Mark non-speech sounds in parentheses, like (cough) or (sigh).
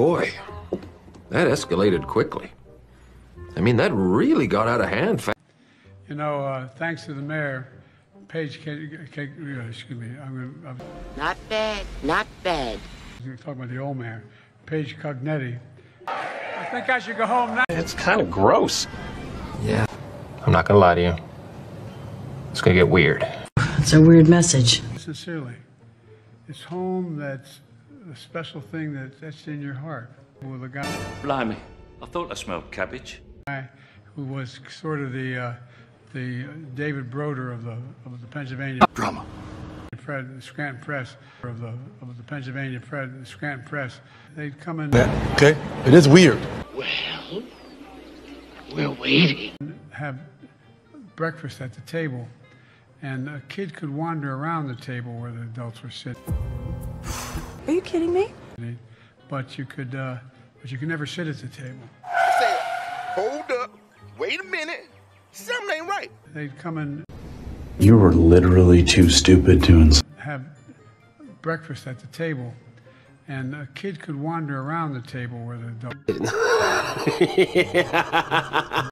Boy, that escalated quickly. I mean, that really got out of hand fast. You know, uh, thanks to the mayor, Paige, K- K- uh, excuse me, I'm going Not bad, not bad. to talk about the old mayor, Paige Cognetti. I think I should go home now. It's kind of gross. Yeah. I'm not gonna lie to you. It's gonna get weird. It's a weird message. Sincerely, it's home that's a special thing that, that's in your heart. With a guy Blimey, I thought I smelled cabbage. who was sort of the uh, the David Broder of the of the Pennsylvania Drama. Fred, the Scranton Press of the of the Pennsylvania Fred, Scranton Press. They'd come in. Okay? It is weird. Well, we're waiting. have breakfast at the table, and a kid could wander around the table where the adults were sitting, Are you kidding me? but you could, uh, but you could never sit at the table. I said, hold up, wait a minute, something ain't right. They'd come and You were literally too stupid to ins- have breakfast at the table, and a kid could wander around the table where the adults. (laughs)